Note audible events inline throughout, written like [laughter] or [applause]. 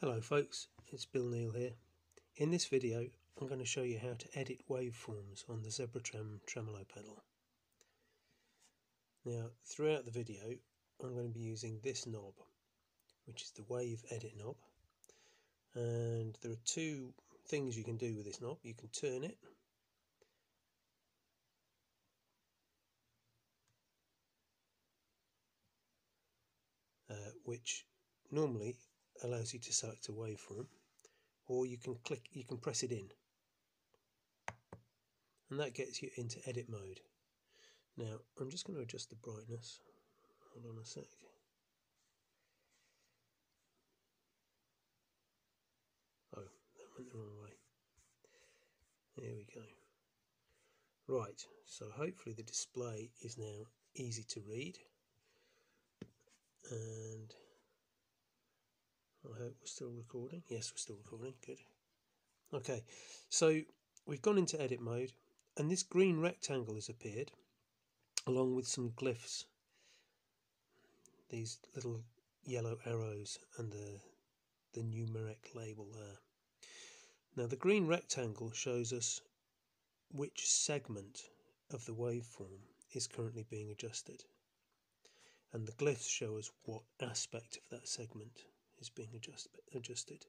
Hello folks, it's Bill Neal here. In this video I'm going to show you how to edit waveforms on the Zebratrem tremolo pedal. Now throughout the video I'm going to be using this knob which is the wave edit knob and there are two things you can do with this knob. You can turn it uh, which normally allows you to select a waveform or you can click you can press it in. And that gets you into edit mode. Now I'm just going to adjust the brightness. Hold on a sec. Oh that went the wrong way. There we go. Right so hopefully the display is now easy to read. And I hope we're still recording. Yes, we're still recording. Good. Okay, so we've gone into edit mode, and this green rectangle has appeared along with some glyphs. These little yellow arrows and the the numeric label there. Now the green rectangle shows us which segment of the waveform is currently being adjusted. And the glyphs show us what aspect of that segment is being adjust, adjusted.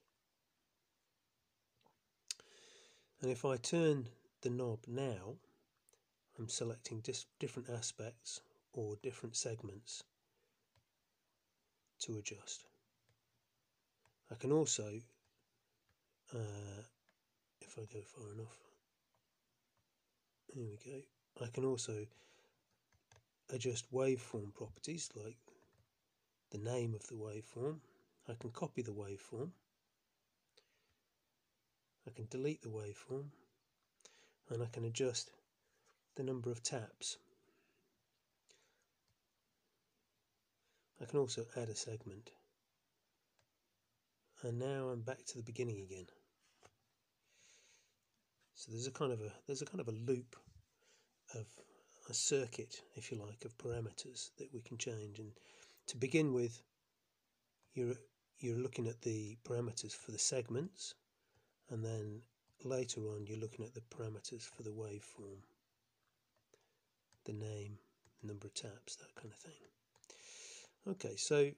And if I turn the knob now, I'm selecting different aspects or different segments to adjust. I can also, uh, if I go far enough, here we go, I can also adjust waveform properties like the name of the waveform I can copy the waveform, I can delete the waveform, and I can adjust the number of taps. I can also add a segment. And now I'm back to the beginning again. So there's a kind of a there's a kind of a loop of a circuit, if you like, of parameters that we can change. And to begin with, you're you're looking at the parameters for the segments and then later on you're looking at the parameters for the waveform the name number of taps that kind of thing. Okay so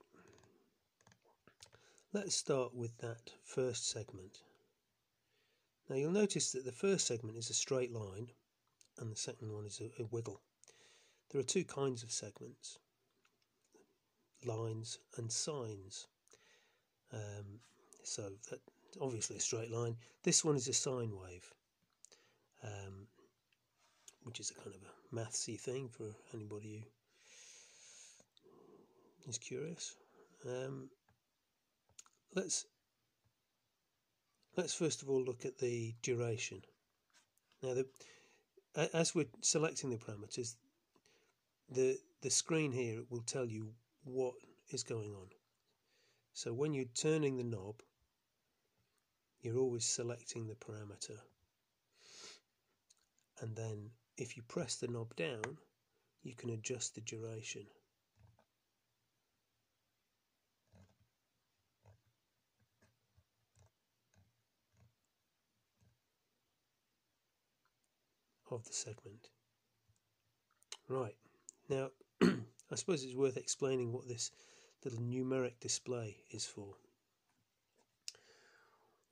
let's start with that first segment. Now you'll notice that the first segment is a straight line and the second one is a, a wiggle. There are two kinds of segments lines and sines um, so that obviously a straight line. This one is a sine wave, um, which is a kind of a mathsy thing for anybody who is curious. Um, let's let's first of all look at the duration. Now, the, as we're selecting the parameters, the the screen here will tell you what is going on. So when you're turning the knob, you're always selecting the parameter. And then if you press the knob down, you can adjust the duration. of the segment. Right, now [clears throat] I suppose it's worth explaining what this little numeric display is for?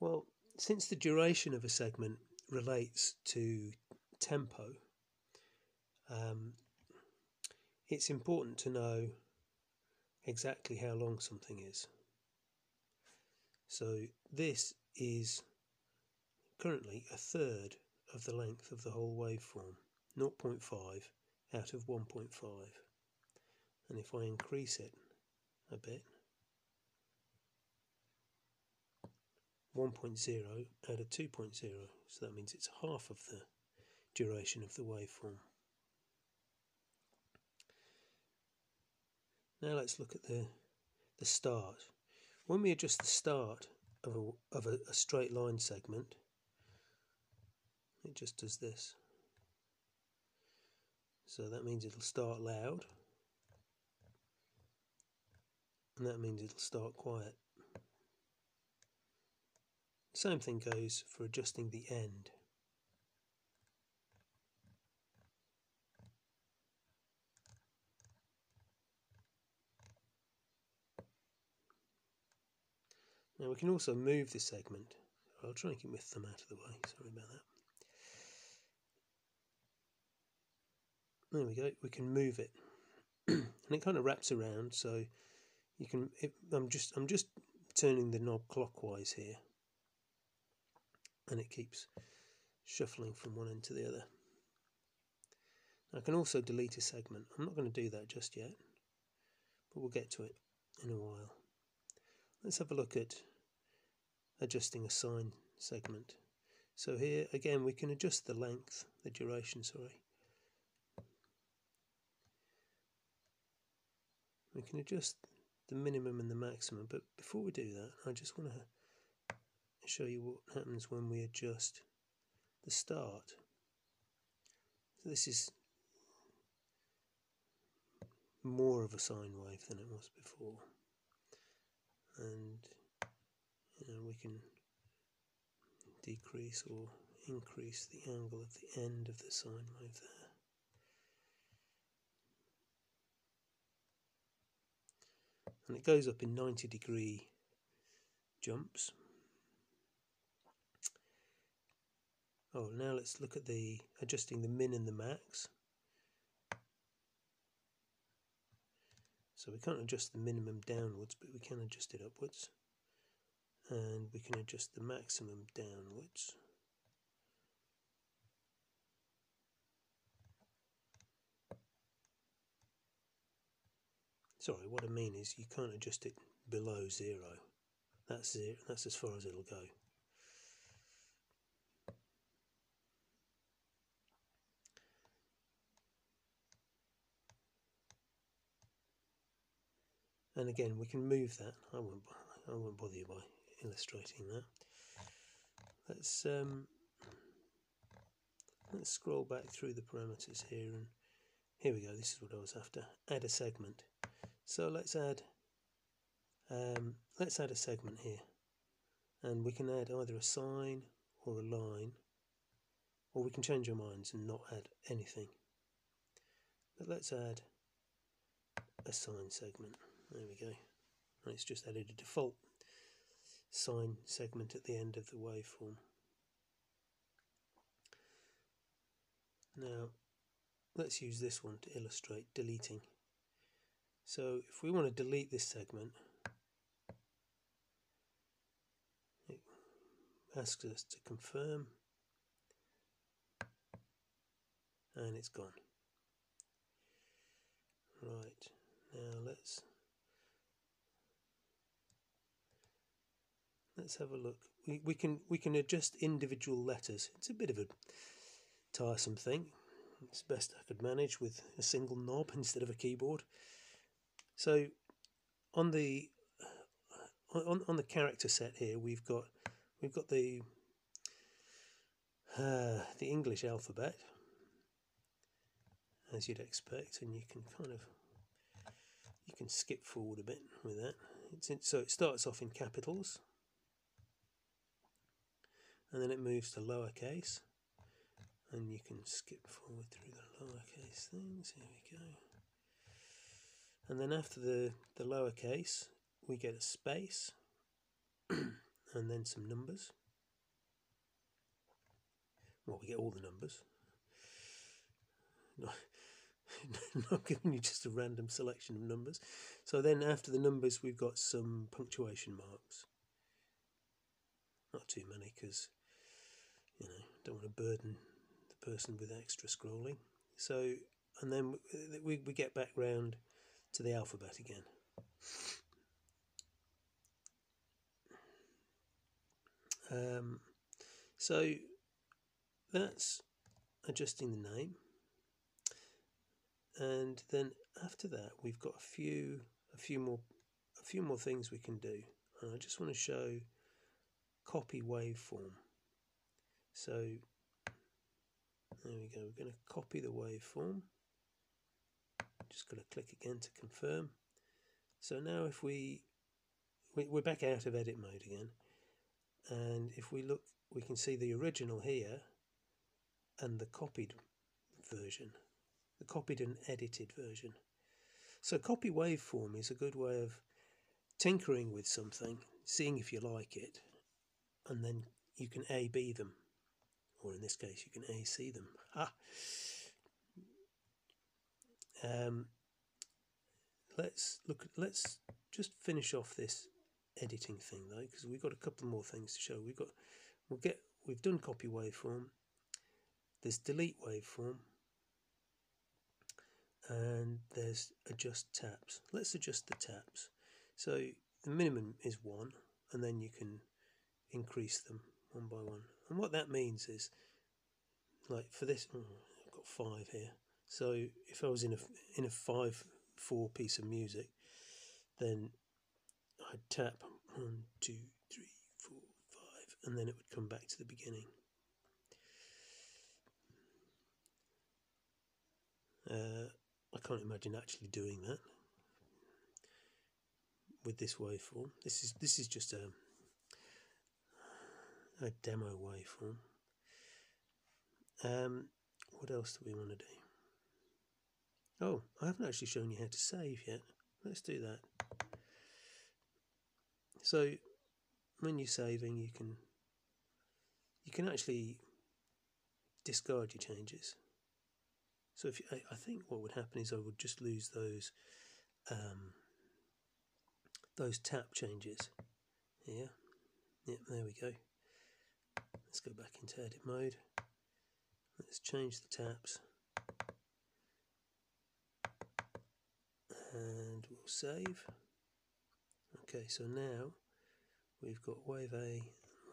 Well, since the duration of a segment relates to tempo, um, it's important to know exactly how long something is. So this is currently a third of the length of the whole waveform, 0.5 out of 1.5. And if I increase it a bit. 1.0 out of 2.0, so that means it's half of the duration of the waveform. Now let's look at the, the start. When we adjust the start of a, of a, a straight line segment, it just does this. So that means it'll start loud and that means it'll start quiet. Same thing goes for adjusting the end. Now we can also move the segment. I'll try and keep my thumb out of the way, sorry about that. There we go, we can move it. [clears throat] and it kind of wraps around so you can it, I'm just I'm just turning the knob clockwise here and it keeps shuffling from one end to the other. I can also delete a segment. I'm not going to do that just yet, but we'll get to it in a while. Let's have a look at adjusting a sine segment. So here again we can adjust the length, the duration, sorry. We can adjust the minimum and the maximum, but before we do that I just want to show you what happens when we adjust the start. So this is more of a sine wave than it was before and you know, we can decrease or increase the angle at the end of the sine wave there. And it goes up in 90 degree jumps. Oh, now let's look at the adjusting the min and the max. So we can't adjust the minimum downwards, but we can adjust it upwards and we can adjust the maximum downwards. Sorry, what I mean is you can't adjust it below zero. That's zero, that's as far as it'll go. And again, we can move that. I won't, I won't bother you by illustrating that. Let's um, let's scroll back through the parameters here and here we go. This is what I was after. Add a segment. So let's add um, let's add a segment here, and we can add either a sine or a line, or we can change our minds and not add anything. But let's add a sine segment. There we go. And it's just added a default sine segment at the end of the waveform. Now let's use this one to illustrate deleting. So if we want to delete this segment, it asks us to confirm and it's gone. Right, now let's let's have a look. We, we can we can adjust individual letters. It's a bit of a tiresome thing. It's best I could manage with a single knob instead of a keyboard. So on the on, on the character set here we've got we've got the uh, the English alphabet as you'd expect and you can kind of you can skip forward a bit with that. In, so it starts off in capitals and then it moves to lowercase and you can skip forward through the lowercase things here we go and then after the the lowercase we get a space [clears throat] and then some numbers. Well we get all the numbers. Not, [laughs] not giving you just a random selection of numbers. So then after the numbers we've got some punctuation marks. Not too many because you know, don't want to burden the person with extra scrolling. So, and then we, we get back round to the alphabet again. Um, so that's adjusting the name. And then after that, we've got a few, a few more, a few more things we can do. And I just want to show copy waveform. So there we go. We're going to copy the waveform. Just going to click again to confirm. So now if we, we we're back out of edit mode again. and if we look we can see the original here and the copied version the copied and edited version so copy waveform is a good way of tinkering with something seeing if you like it and then you can A B them or in this case you can AC them ha um, let's look let's just finish off this editing thing though because we've got a couple more things to show. We've got we'll get we've done copy waveform. There's delete waveform. And there's adjust taps. Let's adjust the taps. So the minimum is one and then you can increase them one by one. And what that means is like for this oh, I've got five here so if I was in a in a five four piece of music then I'd tap one, two, three, four, five, and then it would come back to the beginning. Uh, I can't imagine actually doing that with this waveform. This is this is just a a demo waveform. Um, what else do we want to do? Oh, I haven't actually shown you how to save yet. Let's do that. So when you're saving, you can you can actually discard your changes. So if you, I, I, think what would happen is I would just lose those um, those tap changes. Yeah, yep, there we go. Let's go back into edit mode. Let's change the taps. And we'll save. Okay, so now we've got wave A,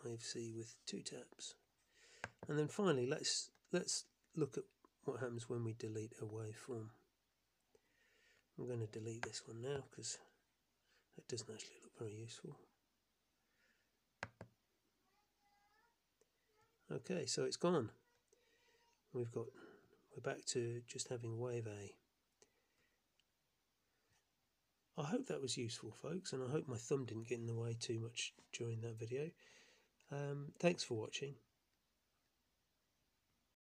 wave C with two taps. And then finally, let's let's look at what happens when we delete a waveform. I'm going to delete this one now because it doesn't actually look very useful. Okay, so it's gone. We've got we're back to just having wave A. I hope that was useful, folks, and I hope my thumb didn't get in the way too much during that video. Um, thanks for watching.